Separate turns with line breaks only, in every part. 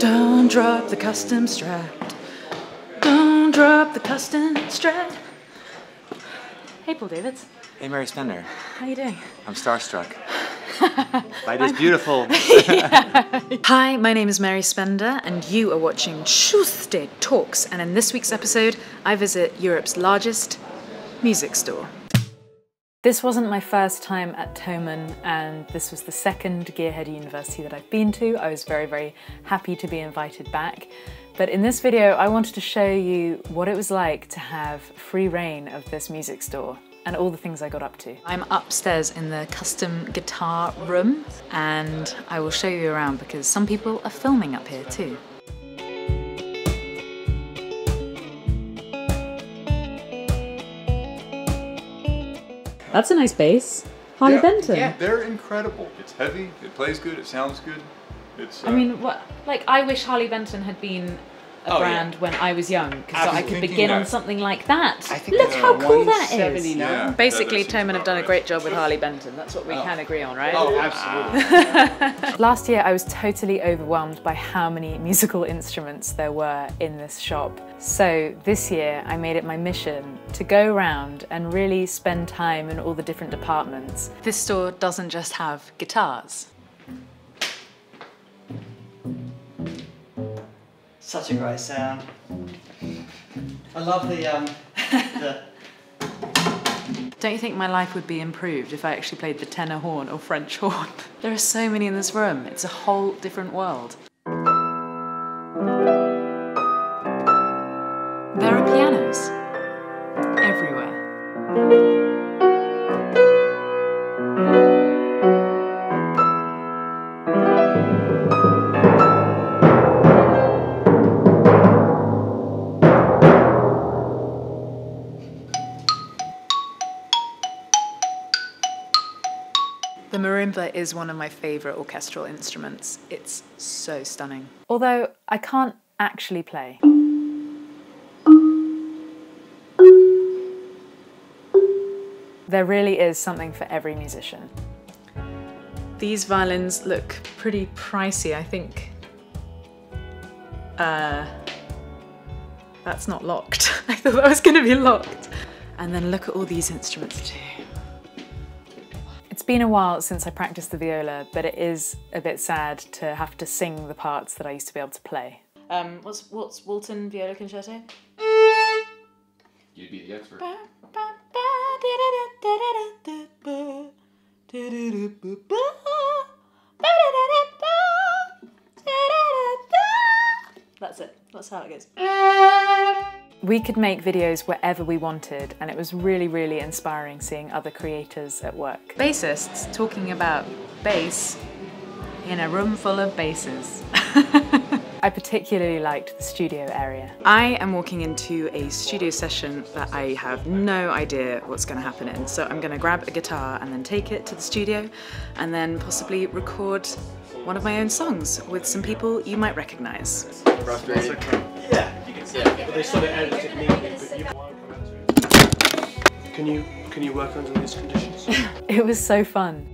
Don't drop the custom strat. Don't drop the custom strat. Hey, Paul Davids.
Hey, Mary Spender.
How you doing?
I'm starstruck by this beautiful.
Hi, my name is Mary Spender, and you are watching Tuesday Talks. And in this week's episode, I visit Europe's largest music store. This wasn't my first time at Thomann, and this was the second Gearhead University that I've been to. I was very, very happy to be invited back. But in this video, I wanted to show you what it was like to have free reign of this music store and all the things I got up to. I'm upstairs in the custom guitar room, and I will show you around because some people are filming up here too. That's a nice bass. Harley
yeah,
Benton.
Yeah, they're incredible. It's heavy. It plays good. It sounds good. It's. Uh,
I mean, what? Like, I wish Harley Benton had been a
Oh,
brand
yeah.
when I was young, because
I
I could
thinking
begin on something like that.
I think
Look how cool that is.
Yeah,
Basically,
that
Thomann
seems
have done a great job with Harley Benton. That's what we
Oh.
can agree on, right?
Oh, absolutely.
Last year, I was totally overwhelmed by how many musical instruments there were in this shop. So this year, I made it my mission to go around and really spend time in all the different departments. This store doesn't just have guitars.
Such a great sound. I love the um the
Don't you think my life would be improved if I actually played the tenor horn or French horn? There are so many in this room. It's a whole different world. There are pianos marimba is one of my favourite orchestral instruments. It's so stunning. Although I can't actually play. There really is something for every musician. These violins look pretty pricey, I think. Uh, that's not locked. I thought that was going to be locked. And then look at all these instruments too. It's been a while since I practiced the viola, but it is a bit sad to have to sing the parts that I used to be able to play. Um, what's what's Walton Viola Concerto?
You'd be the expert.
That's it. That's how it goes. We could make videos wherever we wanted, and it was really, really inspiring seeing other creators at work. Bassists talking about bass in a room full of basses. I particularly liked the studio area. I am walking into a studio session that I have no idea what's going to happen in. So I'm going to grab a guitar and then take it to the studio and then possibly record one of my own songs with some people you might recognize.
They sort of edit it but you can you can you work under these conditions?
It was so fun.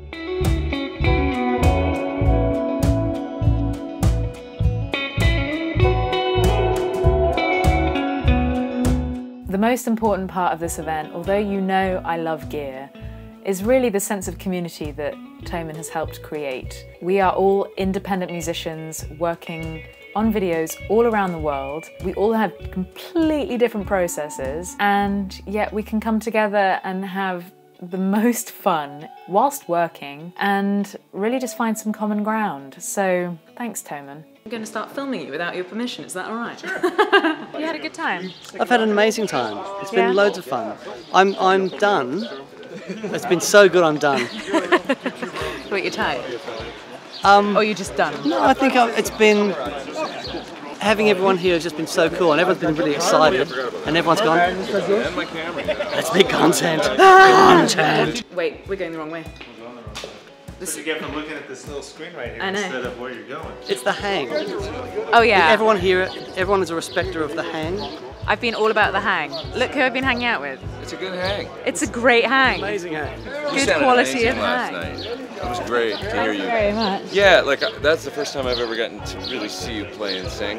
The most important part of this event, although you know I love gear, is really the sense of community that Thomann has helped create. We are all independent musicians working on videos all around the world. We all have completely different processes, and yet we can come together and have the most fun whilst working and really just find some common ground. So thanks, Thomann. I'm going to start filming you without your permission. Is that all right? Sure. you had a good time.
I've had an amazing time. It's been
Yeah?
loads of fun. I'm I'm done. It's been so good. I'm done.
But you're tired.
Um,
Or you're just done.
no, I think i it's been having everyone here has just been so cool, and everyone's been really excited, and everyone's gone. Let's make content. content.
Wait, we're going the wrong way.
This you get from looking at this little screen right here
I know.
instead of where you're going.
It's the hang.
Oh yeah.
Everyone here, everyone is a respecter of the hang.
I've been all about the hang. Look who I've been hanging out with.
It's a good hang.
It's a great hang.
Amazing hang.
Good quality of hang.
night.
It was great to hear you.
very much.
Yeah, like uh, that's the first time I've ever gotten to really see you play and sing,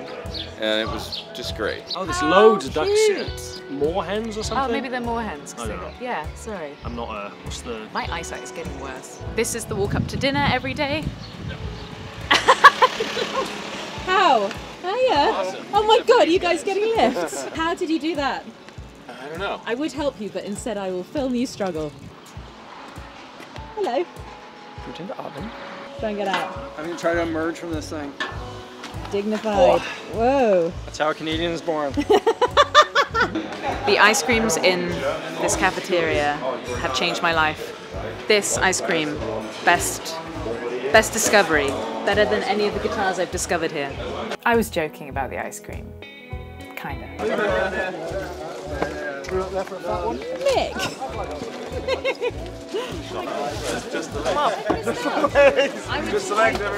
and it was just great.
Oh, there's loads of ducks here.
cute.
More hens or something?
Oh, maybe they're more hens. 'cause
I don't
got- yeah, sorry.
I'm not a. What's the.
My eyesight is getting worse. This is the walk up to dinner every day.
How? Hiya. Oh my god, you guys getting lifts? How did you do that?
I don't know.
I would help you, but instead I will film you struggle. Hello.
Pretend to oven.
Don't get out.
I'm gonna try to emerge from this thing.
Dignified. Whoa.
That's how a Canadian is born.
The ice creams in this cafeteria have changed my life. This ice cream, best, best discovery. Better than any of the guitars I've discovered here. I was joking about the ice cream. Kinda.
Nick.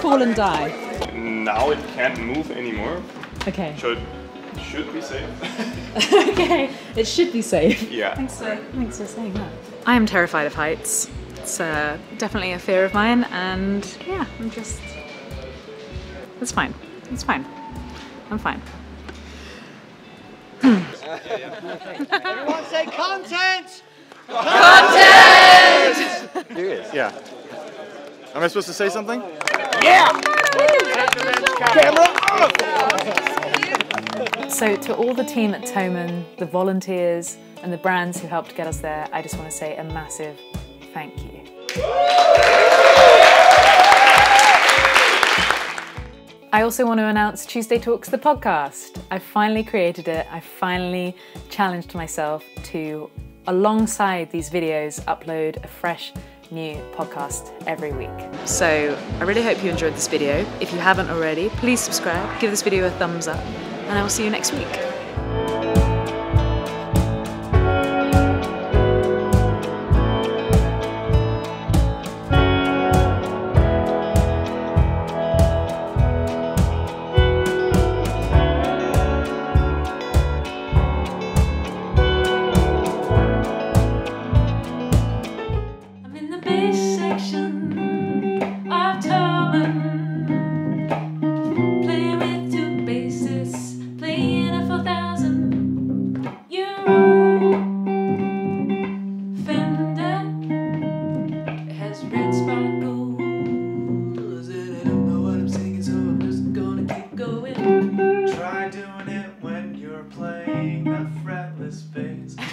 Fall and die.
Now it can't move anymore.
Okay.
Should should be safe.
okay. It should be safe.
yeah.
Thanks for, thanks for saying that. I am terrified of heights. It's uh, definitely a fear of mine, and yeah, I'm just. It's fine. It's fine. I'm fine.
Everyone say content! Content.
Yeah. Am I supposed to say something? Yeah!
So, to all the team at Thomann, the volunteers, and the brands who helped get us there, I just want to say a massive thank you. I also want to announce Tuesday Talks, the podcast. I finally created it. I finally challenged myself to, alongside these videos, upload a fresh new podcast every week. So I really hope you enjoyed this video. If you haven't already, please subscribe, give this video a thumbs up, and I will see you next week.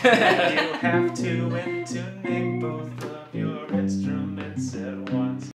You have to intune